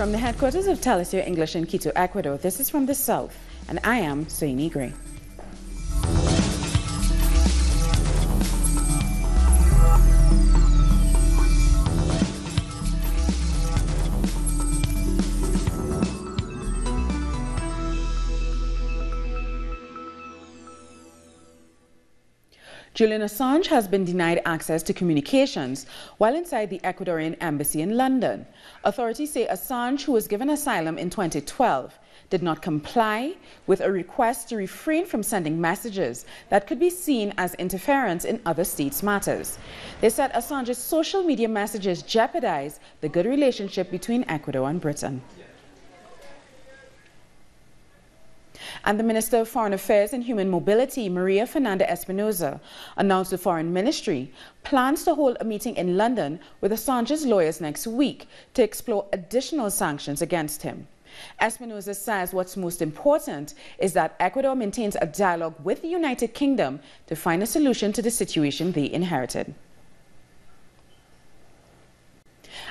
From the headquarters of Telesur English in Quito, Ecuador, this is from the South, and I am Sonia Gray. Julian Assange has been denied access to communications while inside the Ecuadorian embassy in London. Authorities say Assange, who was given asylum in 2012, did not comply with a request to refrain from sending messages that could be seen as interference in other states' matters. They said Assange's social media messages jeopardize the good relationship between Ecuador and Britain. And the Minister of Foreign Affairs and Human Mobility, Maria Fernanda Espinosa, announced the Foreign Ministry plans to hold a meeting in London with Assange's lawyers next week to explore additional sanctions against him. Espinosa says what's most important is that Ecuador maintains a dialogue with the United Kingdom to find a solution to the situation they inherited.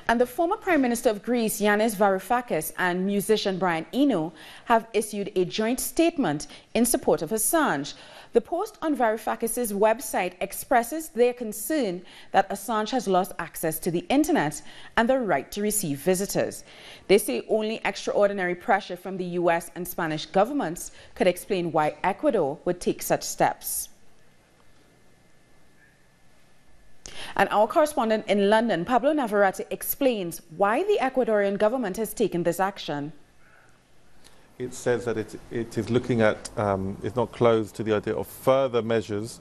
And the former Prime Minister of Greece, Yanis Varoufakis, and musician Brian Eno have issued a joint statement in support of Assange. The post on Varoufakis' website expresses their concern that Assange has lost access to the internet and the right to receive visitors. They say only extraordinary pressure from the US and Spanish governments could explain why Ecuador would take such steps. And our correspondent in London, Pablo Navarrete, explains why the Ecuadorian government has taken this action. It says that it, it is looking at, um, it's not closed to the idea of further measures,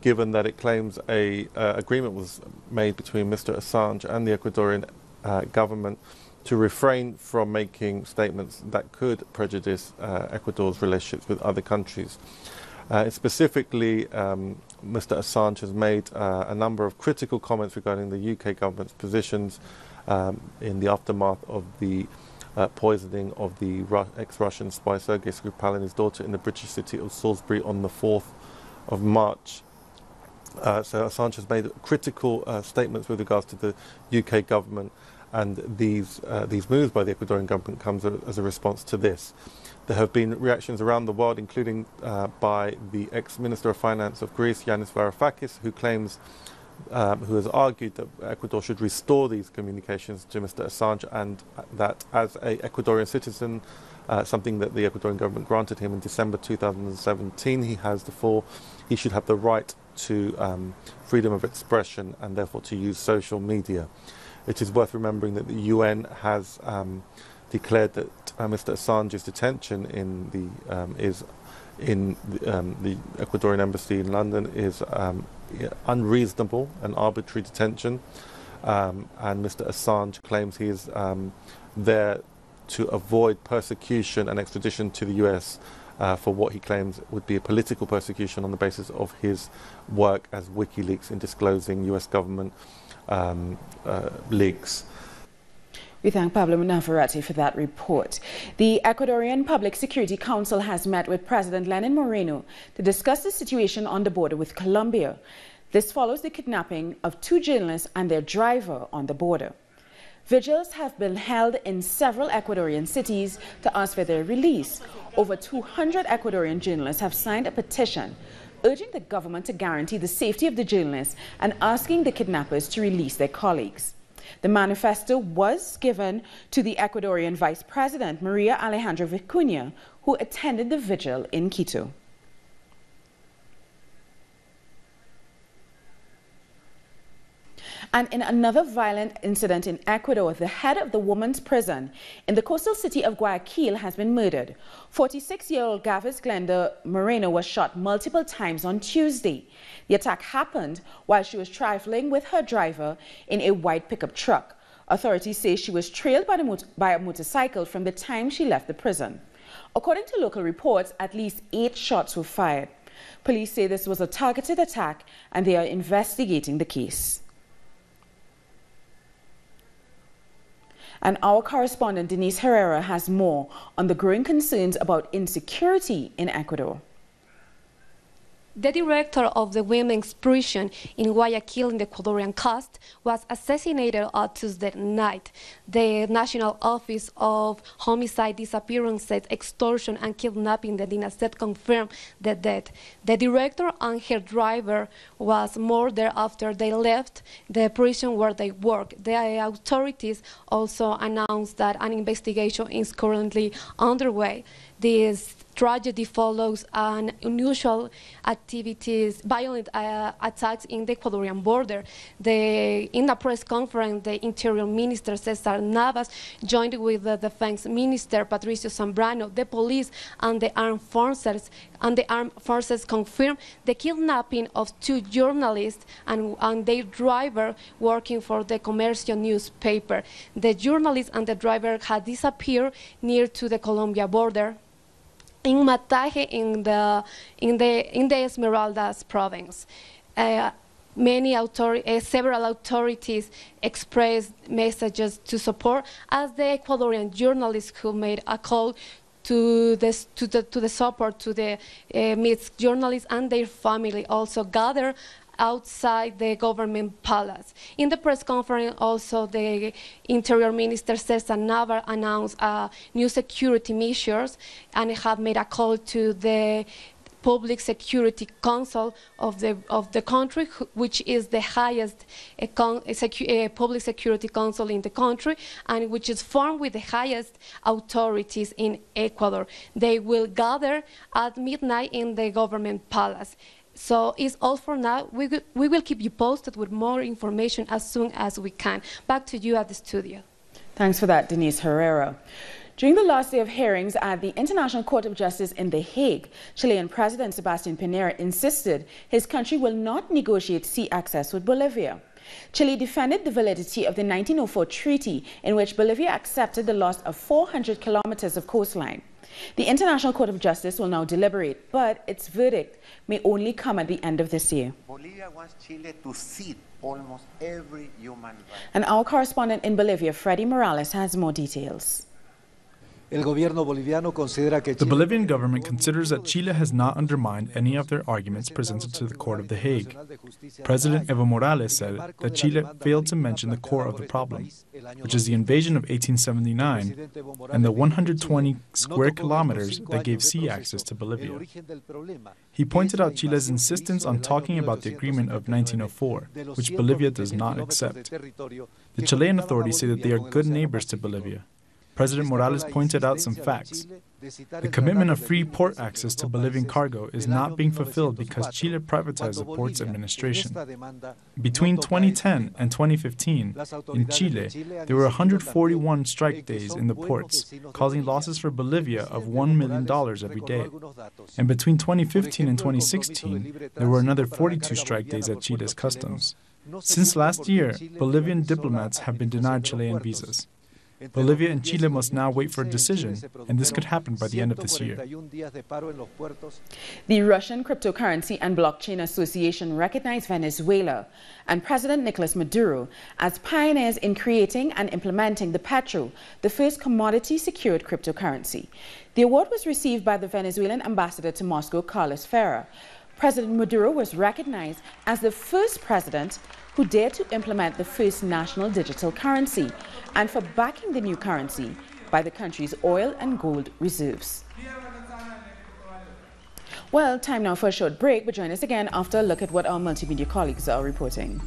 given that it claims a uh, agreement was made between Mr. Assange and the Ecuadorian uh, government to refrain from making statements that could prejudice uh, Ecuador's relationships with other countries. Uh, specifically, um, Mr. Assange has made uh, a number of critical comments regarding the UK government's positions um, in the aftermath of the uh, poisoning of the Ru ex-Russian spy Sergei Skripal and his daughter in the British city of Salisbury on the 4th of March. Uh, so Assange has made critical uh, statements with regards to the UK government and these, uh, these moves by the Ecuadorian government comes as a response to this. There have been reactions around the world, including uh, by the ex-Minister of Finance of Greece, Yanis Varoufakis, who claims, um, who has argued that Ecuador should restore these communications to Mr. Assange and that as a Ecuadorian citizen, uh, something that the Ecuadorian government granted him in December 2017, he has the full, he should have the right to um, freedom of expression and therefore to use social media. It is worth remembering that the UN has um, declared that uh, Mr. Assange's detention in the um, is in the, um, the, Ecuadorian embassy in London is um, unreasonable and arbitrary detention, um, and Mr. Assange claims he is um, there to avoid persecution and extradition to the U.S. Uh, for what he claims would be a political persecution on the basis of his work as WikiLeaks in disclosing U.S. government um, uh, leaks. We thank Pablo Navarrete for that report. The Ecuadorian Public Security Council has met with President Lenin Moreno to discuss the situation on the border with Colombia. This follows the kidnapping of two journalists and their driver on the border. Vigils have been held in several Ecuadorian cities to ask for their release. Over 200 Ecuadorian journalists have signed a petition urging the government to guarantee the safety of the journalists and asking the kidnappers to release their colleagues. The manifesto was given to the Ecuadorian Vice President, Maria Alejandra Vicuña, who attended the vigil in Quito. And in another violent incident in Ecuador, the head of the women's prison in the coastal city of Guayaquil has been murdered. 46-year-old Gavis Glenda Moreno was shot multiple times on Tuesday. The attack happened while she was traveling with her driver in a white pickup truck. Authorities say she was trailed by, by a motorcycle from the time she left the prison. According to local reports, at least eight shots were fired. Police say this was a targeted attack and they are investigating the case. And our correspondent Denise Herrera has more on the growing concerns about insecurity in Ecuador. The director of the women's prison in Guayaquil in the Ecuadorian coast was assassinated on Tuesday night. The National Office of Homicide, Disappearances, Extortion and Kidnapping, the DINASED, confirmed the death. The director and her driver was murdered after they left the prison where they work. The authorities also announced that an investigation is currently underway. This tragedy follows an unusual activities, violent uh, attacks in the Ecuadorian border. The, in a press conference, the Interior Minister Cesar Navas joined with the Defense Minister Patricio Zambrano, the police and the armed forces and the armed forces confirmed the kidnapping of two journalists and, and their driver working for the Comercio newspaper. The journalist and the driver had disappeared near to the Colombia border in Mataje in the, in the, in the Esmeraldas province. Uh, many author- uh, several authorities expressed messages to support as the Ecuadorian journalists who made a call to the, to the, to the support to the uh, mixed journalists and their family also gather outside the government palace. In the press conference, also the Interior Minister Cesar Navas announced uh, new security measures and have made a call to the Public Security Council of the of the country, which is the highest uh, secu uh, public security council in the country, and which is formed with the highest authorities in Ecuador. They will gather at midnight in the government palace. So it's all for now. We, we will keep you posted with more information as soon as we can. Back to you at the studio. Thanks for that, Denise Herrera. During the last day of hearings at the International Court of Justice in The Hague, Chilean President Sebastian Pinera insisted his country will not negotiate sea access with Bolivia. Chile defended the validity of the 1904 treaty in which Bolivia accepted the loss of 400 kilometers of coastline. The International Court of Justice will now deliberate, but its verdict may only come at the end of this year. Bolivia wants Chile to cede almost every human right. And our correspondent in Bolivia, Freddy Morales, has more details. The Bolivian government considers that Chile has not undermined any of their arguments presented to the Court of The Hague. President Evo Morales said that Chile failed to mention the core of the problem, which is the invasion of 1879 and the 120 square kilometers that gave sea access to Bolivia. He pointed out Chile's insistence on talking about the agreement of 1904, which Bolivia does not accept. The Chilean authorities say that they are good neighbors to Bolivia President Morales pointed out some facts. The commitment of free port access to Bolivian cargo is not being fulfilled because Chile privatized the port's administration. Between 2010 and 2015, in Chile, there were 141 strike days in the ports, causing losses for Bolivia of $1 million every day. And between 2015 and 2016, there were another 42 strike days at Chile's customs. Since last year, Bolivian diplomats have been denied Chilean visas. Bolivia and Chile must now wait for a decision, and this could happen by the end of this year. The Russian Cryptocurrency and Blockchain Association recognized Venezuela and President Nicolas Maduro as pioneers in creating and implementing the Petro, the first commodity secured cryptocurrency. The award was received by the Venezuelan ambassador to Moscow, Carlos Ferrer. President Maduro was recognized as the first president who dared to implement the first national digital currency and for backing the new currency by the country's oil and gold reserves. Well, time now for a short break, but join us again after a look at what our multimedia colleagues are reporting.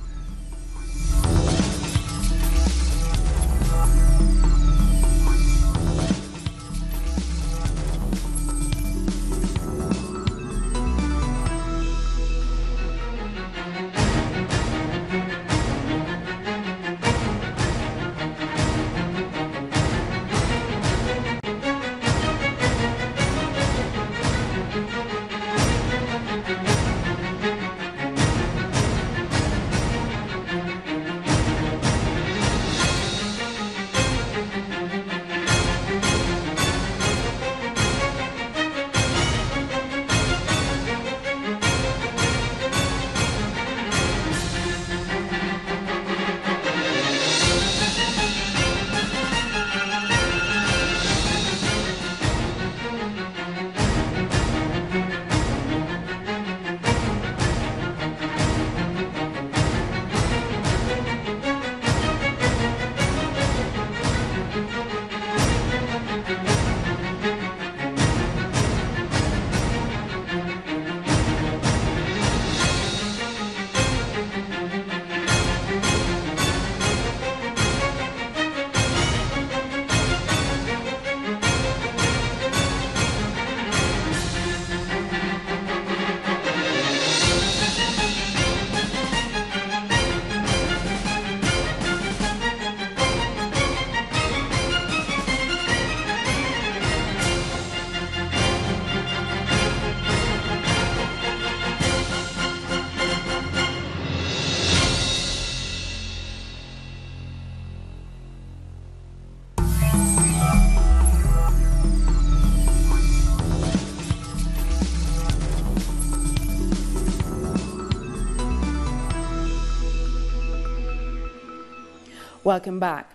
Welcome back.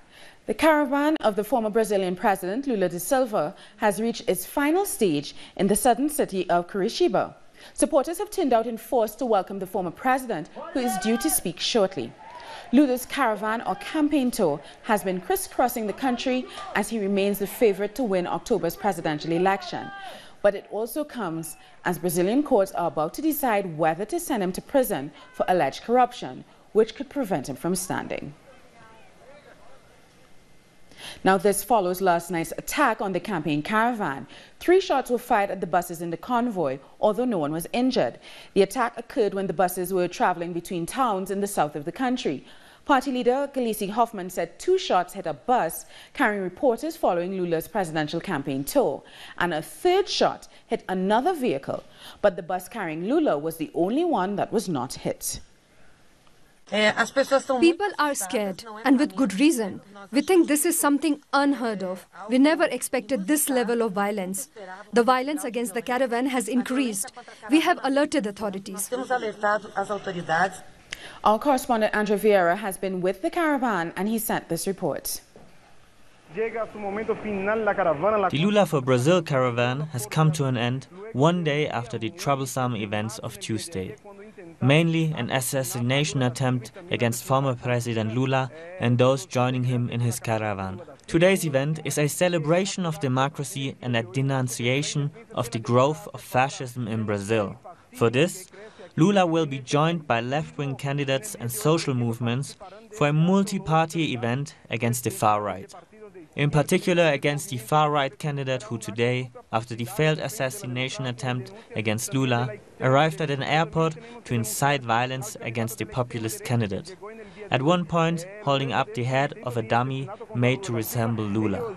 The caravan of the former Brazilian president Lula da Silva has reached its final stage in the southern city of Curitiba. Supporters have turned out in force to welcome the former president, who is due to speak shortly. Lula's caravan or campaign tour has been crisscrossing the country as he remains the favorite to win October's presidential election. But it also comes as Brazilian courts are about to decide whether to send him to prison for alleged corruption, which could prevent him from standing. Now, this follows last night's attack on the campaign caravan. Three shots were fired at the buses in the convoy, although no one was injured. The attack occurred when the buses were traveling between towns in the south of the country. Party leader Gleisi Hoffmann said two shots hit a bus carrying reporters following Lula's presidential campaign tour, and a third shot hit another vehicle. But the bus carrying Lula was the only one that was not hit. People are scared, and with good reason. We think this is something unheard of. We never expected this level of violence. The violence against the caravan has increased. We have alerted authorities. Our correspondent Andrew Vieira has been with the caravan and he sent this report. The Lula for Brazil caravan has come to an end one day after the troublesome events of Tuesday mainly an assassination attempt against former President Lula and those joining him in his caravan. Today's event is a celebration of democracy and a denunciation of the growth of fascism in Brazil. For this, Lula will be joined by left-wing candidates and social movements for a multi-party event against the far right in particular against the far-right candidate who today, after the failed assassination attempt against Lula, arrived at an airport to incite violence against the populist candidate at one point holding up the head of a dummy made to resemble Lula.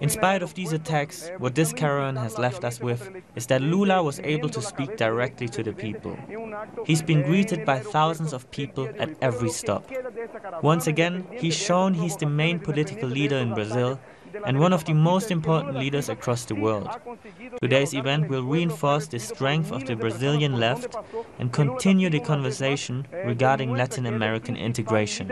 In spite of these attacks, what this caravan has left us with is that Lula was able to speak directly to the people. He's been greeted by thousands of people at every stop. Once again, he's shown he's the main political leader in Brazil and one of the most important leaders across the world. Today's event will reinforce the strength of the Brazilian left and continue the conversation regarding Latin American integration.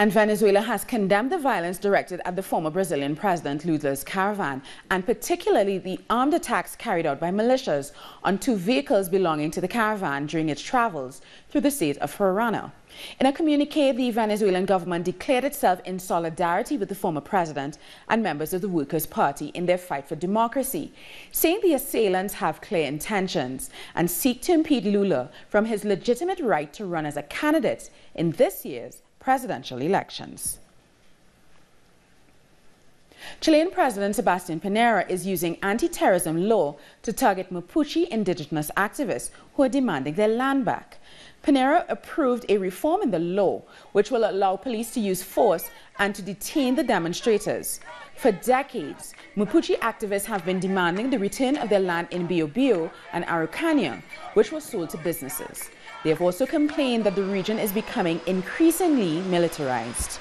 And Venezuela has condemned the violence directed at the former Brazilian president Lula's caravan, and particularly the armed attacks carried out by militias on two vehicles belonging to the caravan during its travels through the state of Parana. In a communique, the Venezuelan government declared itself in solidarity with the former president and members of the Workers' Party in their fight for democracy, saying the assailants have clear intentions and seek to impede Lula from his legitimate right to run as a candidate in this year's presidential elections. Chilean President Sebastian Pinera is using anti-terrorism law to target Mapuche indigenous activists who are demanding their land back. Pinera approved a reform in the law which will allow police to use force and to detain the demonstrators. For decades, Mapuche activists have been demanding the return of their land in Biobío and Araucania, which was sold to businesses. They have also complained that the region is becoming increasingly militarized.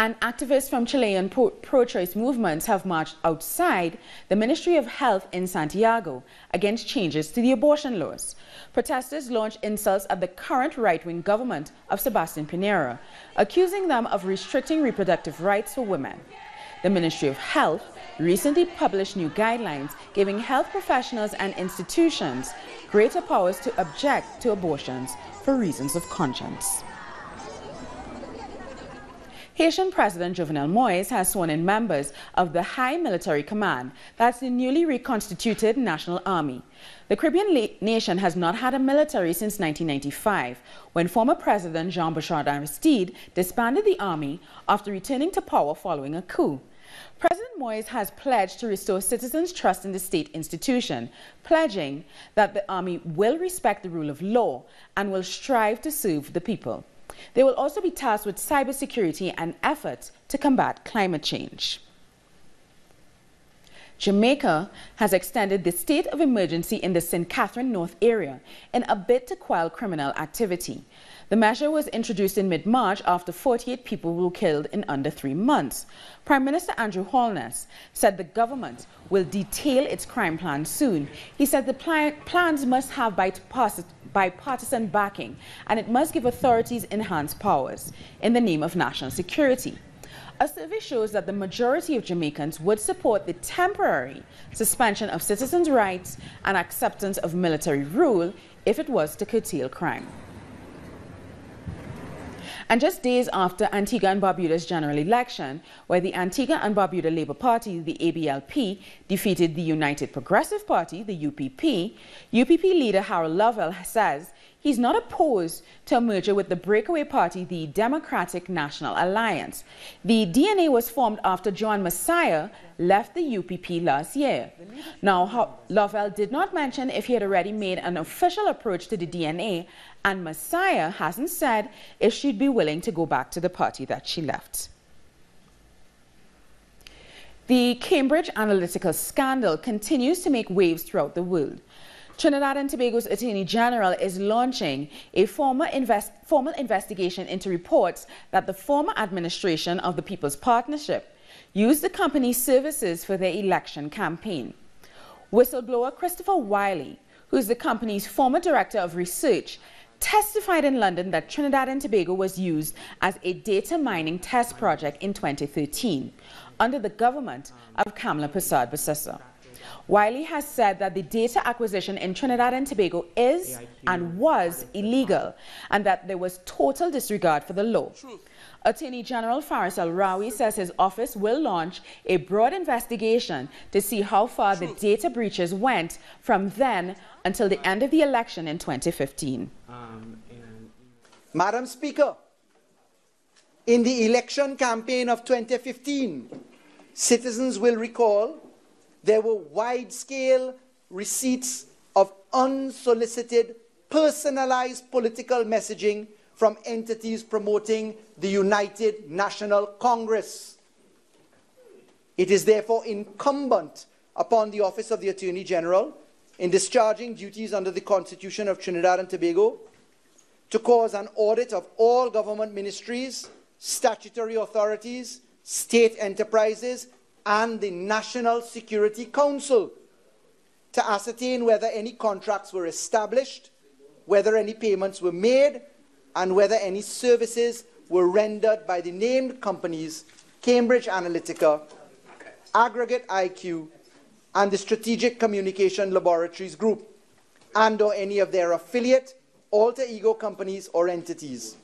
And activists from Chilean pro-choice movements have marched outside the Ministry of Health in Santiago against changes to the abortion laws. Protesters launched insults at the current right-wing government of Sebastian Pinera, accusing them of restricting reproductive rights for women. The Ministry of Health recently published new guidelines giving health professionals and institutions greater powers to object to abortions for reasons of conscience. Haitian President Jovenel Moise has sworn in members of the High Military Command, that's the newly reconstituted National Army. The Caribbean nation has not had a military since 1995, when former President Jean-Bertrand Aristide disbanded the army after returning to power following a coup. President Moise has pledged to restore citizens' trust in the state institution, pledging that the army will respect the rule of law and will strive to serve the people. They will also be tasked with cybersecurity and efforts to combat climate change. Jamaica has extended the state of emergency in the St. Catherine North area in a bid to quell criminal activity. The measure was introduced in mid-March after 48 people were killed in under three months. Prime Minister Andrew Holness said the government will detail its crime plan soon. He said the pl plans must have bipartisan backing and it must give authorities enhanced powers in the name of national security. A survey shows that the majority of Jamaicans would support the temporary suspension of citizens' rights and acceptance of military rule if it was to curtail crime. And just days after Antigua and Barbuda's general election, where the Antigua and Barbuda Labour Party, the ABLP, defeated the United Progressive Party, the UPP, UPP leader Harold Lovell says he's not opposed to a merger with the breakaway party, the Democratic National Alliance. The DNA was formed after Joanne Massiah left the UPP last year. Now, Lovell did not mention if he had already made an official approach to the DNA, and Massiah hasn't said if she'd be willing to go back to the party that she left. The Cambridge Analytica scandal continues to make waves throughout the world. Trinidad and Tobago's Attorney General is launching a formal, invest formal investigation into reports that the former administration of the People's Partnership used the company's services for their election campaign. Whistleblower Christopher Wylie, who is the company's former director of research, testified in London that Trinidad and Tobago was used as a data mining test project in 2013 under the government of Kamla Persad-Bissessar. Wylie has said that the data acquisition in Trinidad and Tobago is and was illegal and that there was total disregard for the law. Attorney General Faris Al Rawi says his office will launch a broad investigation to see how far the data breaches went from then until the end of the election in 2015. Um, Madam Speaker, in the election campaign of 2015, citizens will recall there were wide scale receipts of unsolicited, personalized political messaging from entities promoting the United National Congress. It is therefore incumbent upon the Office of the Attorney General, in discharging duties under the Constitution of Trinidad and Tobago, to cause an audit of all government ministries, statutory authorities, state enterprises, and the National Security Council to ascertain whether any contracts were established, whether any payments were made, and whether any services were rendered by the named companies Cambridge Analytica, Aggregate IQ, and the Strategic Communication Laboratories Group, and or any of their affiliate, alter ego companies or entities.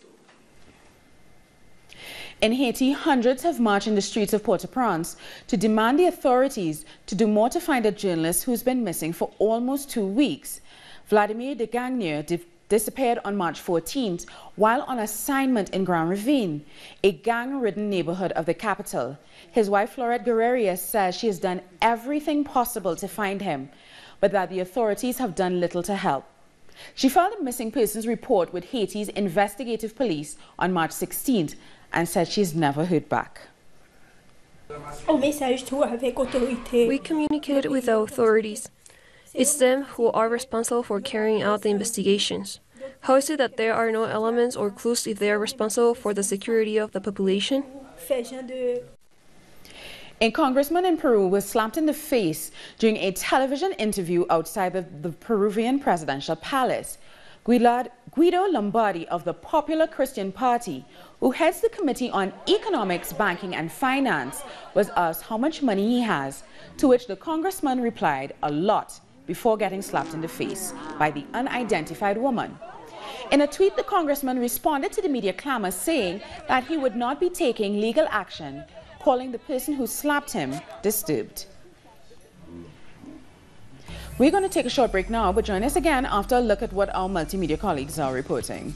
In Haiti, hundreds have marched in the streets of Port-au-Prince to demand the authorities to do more to find a journalist who's been missing for almost two weeks. Vladjimir Legagneur disappeared on March 14th while on assignment in Grand Ravine, a gang-ridden neighborhood of the capital. His wife, Florette Guerrerias, says she has done everything possible to find him, but that the authorities have done little to help. She filed a missing persons report with Haiti's investigative police on March 16th and said she's never heard back. We communicated with the authorities. It's them who are responsible for carrying out the investigations. How is it that there are no elements or clues if they are responsible for the security of the population? A congressman in Peru was slapped in the face during a television interview outside of the Peruvian presidential palace. Guido Lombardi of the Popular Christian Party, who heads the Committee on Economics, Banking and Finance, was asked how much money he has, to which the congressman replied, a lot, before getting slapped in the face by the unidentified woman. In a tweet, the congressman responded to the media clamor saying that he would not be taking legal action, calling the person who slapped him disturbed. We're going to take a short break now, but join us again after a look at what our multimedia colleagues are reporting.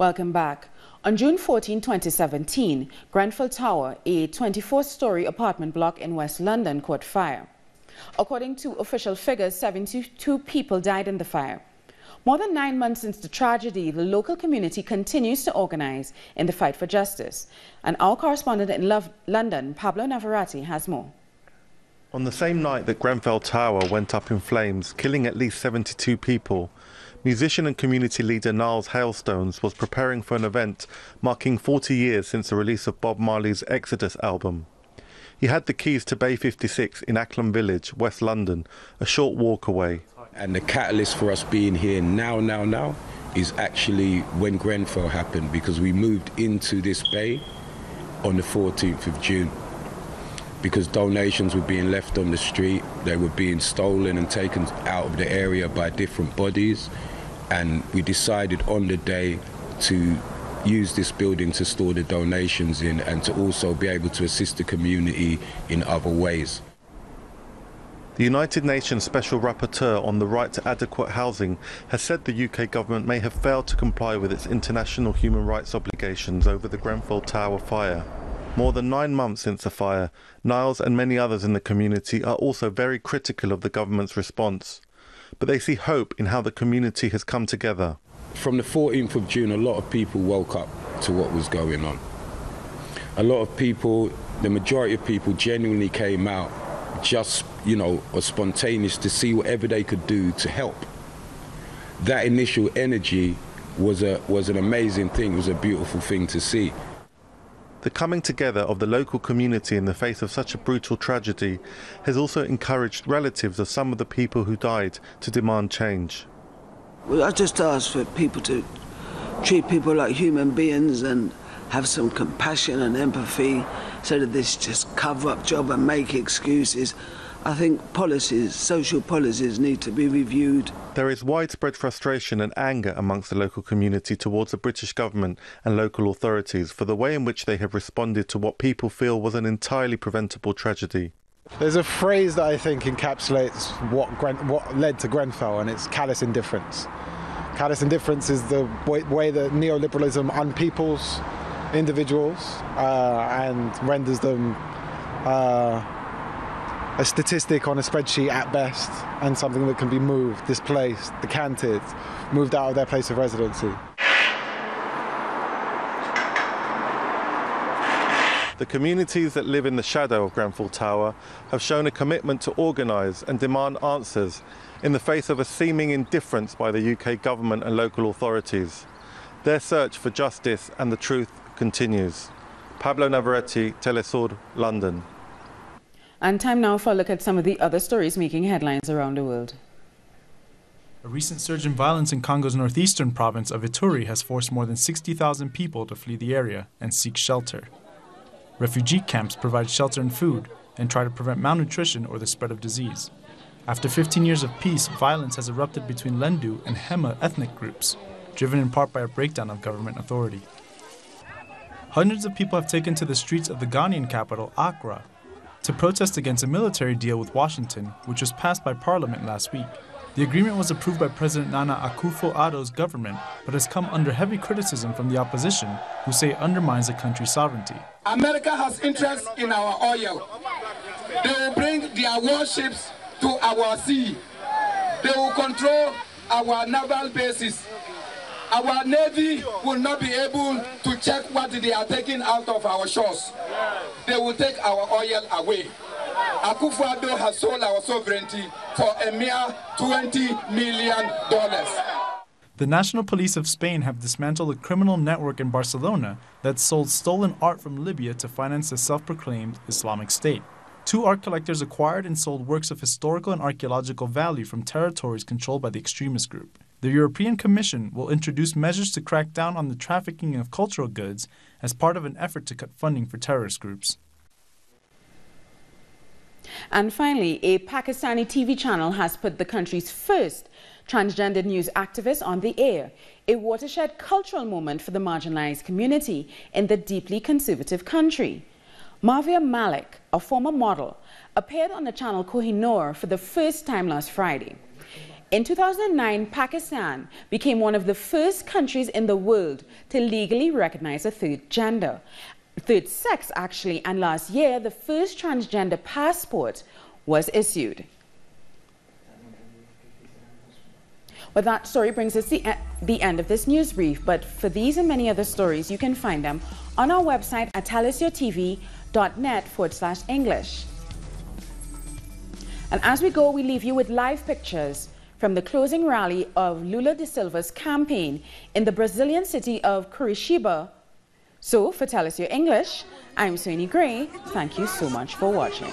Welcome back. On June 14, 2017, Grenfell Tower, a 24-story apartment block in West London, caught fire. According to official figures, 72 people died in the fire. More than nine months since the tragedy, the local community continues to organize in the fight for justice. And our correspondent in Love, London, Pablo Navarrete, has more. On the same night that Grenfell Tower went up in flames, killing at least 72 people, musician and community leader Niles Hailstones was preparing for an event marking 40 years since the release of Bob Marley's Exodus album. He had the keys to Bay 56 in Acklam Village, West London, a short walk away. And the catalyst for us being here now, now, now, is actually when Grenfell happened because we moved into this bay on the 14th of June because donations were being left on the street, they were being stolen and taken out of the area by different bodies, and we decided on the day to use this building to store the donations in and to also be able to assist the community in other ways. The United Nations Special Rapporteur on the right to adequate housing has said the UK government may have failed to comply with its international human rights obligations over the Grenfell Tower fire. More than nine months since the fire, Niles and many others in the community are also very critical of the government's response. But they see hope in how the community has come together from the 14th of June, a lot of people woke up to what was going on. A lot of people, the majority of people genuinely came out just, you know, or spontaneous to see whatever they could do to help. That initial energy was, a, was an amazing thing, it was a beautiful thing to see. The coming together of the local community in the face of such a brutal tragedy has also encouraged relatives of some of the people who died to demand change. Well, I just ask for people to treat people like human beings and have some compassion and empathy so that this just cover up job and make excuses. I think policies, social policies, need to be reviewed. There is widespread frustration and anger amongst the local community towards the British government and local authorities for the way in which they have responded to what people feel was an entirely preventable tragedy. There's a phrase that I think encapsulates what, Gren- what led to Grenfell, and it's callous indifference. Callous indifference is the way, way that neoliberalism unpeoples individuals uh, and renders them uh, a statistic on a spreadsheet at best, and something that can be moved, displaced, decanted, moved out of their place of residency. The communities that live in the shadow of Grenfell Tower have shown a commitment to organise and demand answers in the face of a seeming indifference by the UK government and local authorities. Their search for justice and the truth continues. Pablo Navarrete, Telesur, London. And time now for a look at some of the other stories making headlines around the world. A recent surge in violence in Congo's northeastern province of Ituri has forced more than 60,000 people to flee the area and seek shelter. Refugee camps provide shelter and food and try to prevent malnutrition or the spread of disease. After 15 years of peace, violence has erupted between Lendu and Hema ethnic groups, driven in part by a breakdown of government authority. Hundreds of people have taken to the streets of the Ghanaian capital, Accra, to protest against a military deal with Washington, which was passed by Parliament last week. The agreement was approved by President Nana Akufo-Addo's government, but has come under heavy criticism from the opposition, who say it undermines the country's sovereignty. America has interest in our oil. They will bring their warships to our sea. They will control our naval bases. Our navy will not be able to check what they are taking out of our shores. They will take our oil away. Akufo-Addo has sold our sovereignty for a mere $20 million. The National Police of Spain have dismantled a criminal network in Barcelona that sold stolen art from Libya to finance the self proclaimed Islamic State. Two art collectors acquired and sold works of historical and archaeological value from territories controlled by the extremist group. The European Commission will introduce measures to crack down on the trafficking of cultural goods as part of an effort to cut funding for terrorist groups. And finally, a Pakistani TV channel has put the country's first transgender news activist on the air, a watershed cultural moment for the marginalized community in the deeply conservative country. Marvia Malik, a former model, appeared on the channel Kohinoor for the first time last Friday. In 2009, Pakistan became one of the first countries in the world to legally recognize a third gender, third sex actually, and last year the first transgender passport was issued. Well, that story brings us the, the end of this news brief, but for these and many other stories, you can find them on our website at telesurtv.net forward slash English. And as we go, we leave you with live pictures from the closing rally of Lula da Silva's campaign in the Brazilian city of Curitiba. So, for Telesur English, I'm Sonia Gray. Thank you so much for watching.